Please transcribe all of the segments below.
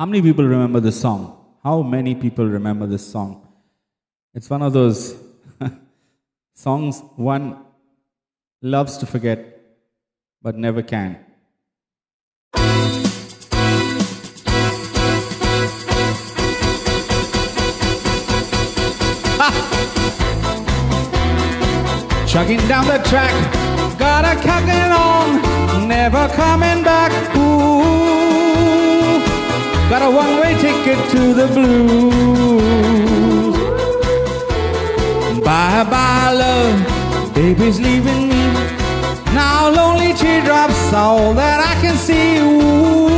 How many people remember this song? How many people remember this song? It's one of those songs one loves to forget but never can. Chugging down the track, got a chugging on, never coming back. Got a one-way ticket to the blues. Bye bye love, baby's leaving me. Now lonely teardrops, all that I can see. Ooh,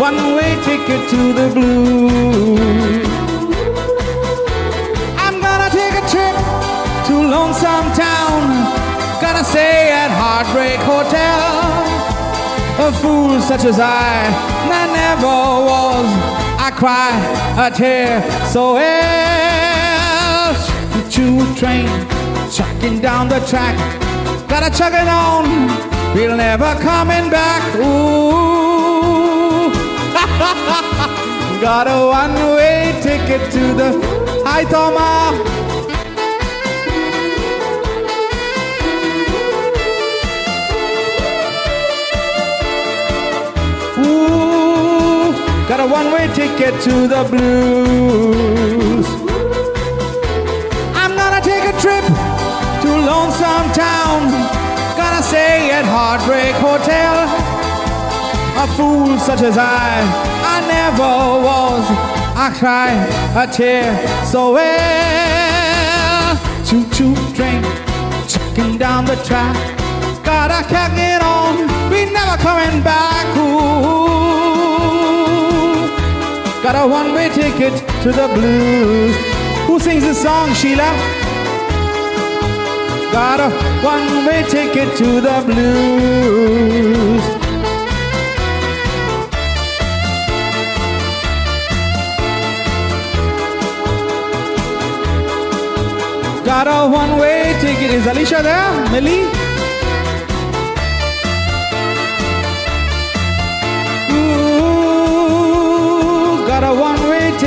one-way ticket to the blues. I'm gonna take a trip to Lonesome Town. Gonna stay at Heartbreak Hotel. A fool such as I, that never was. I cry a tear so else. Choo train, chucking down the track. Gotta chug it on, we're never coming back. Ooh. Got a one-way ticket to the Hi Toma. A one-way ticket to the blues. I'm gonna take a trip to Lonesome Town. Gonna stay at Heartbreak Hotel. A fool such as I, I never was. I cry a tear so well. Choo choo train, chucking down the track. Gotta kick it on, we never coming back. Got a one-way ticket to the blues. Who sings this song, Sheila? Got a one-way ticket to the blues. Got a one-way ticket. Is Alicia there? Millie?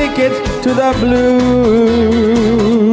Ooh, got a one-way ticket to the blues.